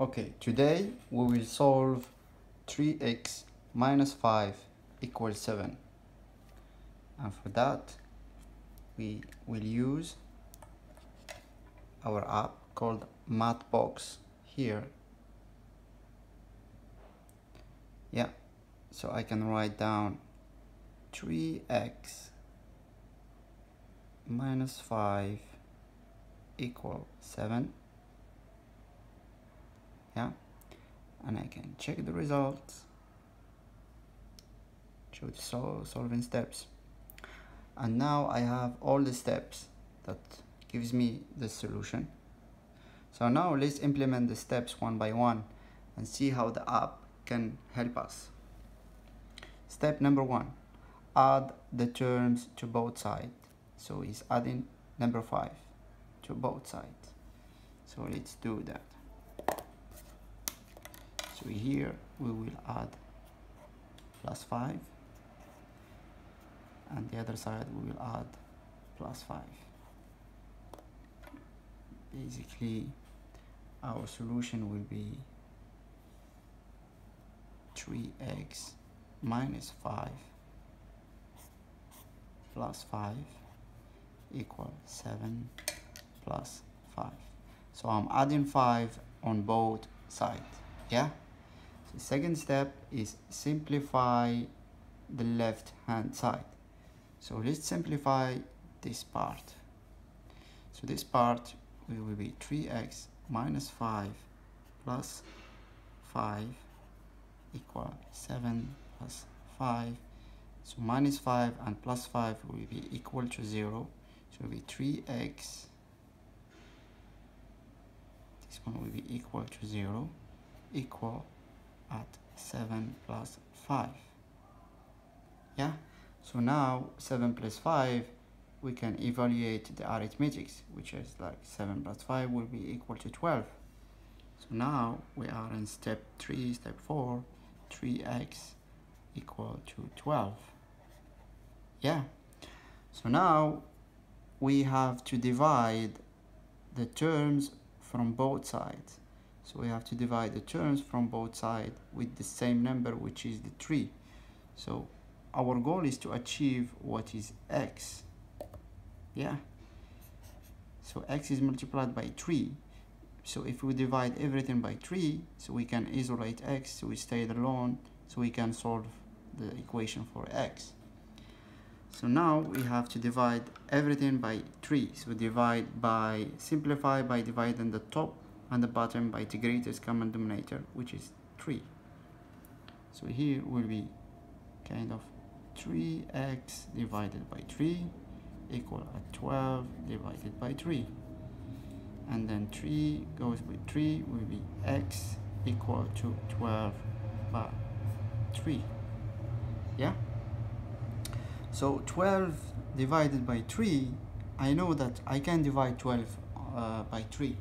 Okay, today we will solve 3x minus 5 equals 7. And for that, we will use our app called Mathbox here. Yeah, so I can write down 3x minus 5 equal 7 yeah? And I can check the results. Show the sol solving steps. And now I have all the steps that gives me the solution. So now let's implement the steps one by one and see how the app can help us. Step number one add the terms to both sides. So he's adding number 5 to both sides. So let's do that so here we will add plus 5 and the other side we will add plus 5 basically our solution will be 3x minus 5 plus 5 equal 7 plus 5 so I'm adding 5 on both sides yeah the second step is simplify the left hand side. So let's simplify this part. So this part will be 3x minus 5 plus 5 equal 7 plus 5 so minus 5 and plus 5 will be equal to 0 so it will be 3x this one will be equal to 0 equal at 7 plus 5 yeah? So now 7 plus 5 we can evaluate the arithmetics which is like 7 plus 5 will be equal to 12 so now we are in step 3 step 4 3x equal to 12 yeah? So now we have to divide the terms from both sides so we have to divide the terms from both sides with the same number which is the 3 so our goal is to achieve what is x. Yeah? So x is multiplied by 3 so if we divide everything by 3 so we can isolate x so we stay alone so we can solve the equation for x. So now we have to divide everything by 3 so divide by simplify by dividing the top and the bottom by the greatest common denominator which is 3 so here will be kind of 3x divided by 3 equal at 12 divided by 3 and then 3 goes with 3 will be x equal to 12 by 3 yeah? So 12 divided by 3 I know that I can divide 12 uh, by 3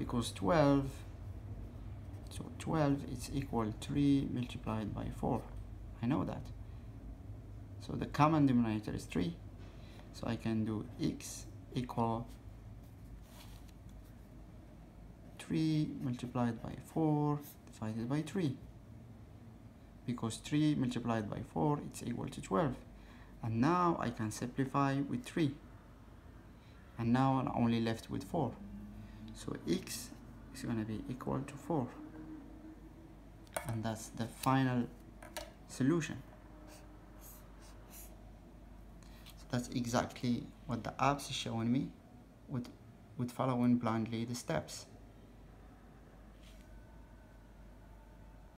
because 12 so 12 is equal 3 multiplied by 4 I know that. So the common denominator is 3 so I can do x equal 3 multiplied by 4 divided by 3 because 3 multiplied by 4 it's equal to 12 and now I can simplify with 3 and now I'm only left with 4 so x is going to be equal to 4 and that's the final solution. So that's exactly what the apps is showing me with with following blindly the steps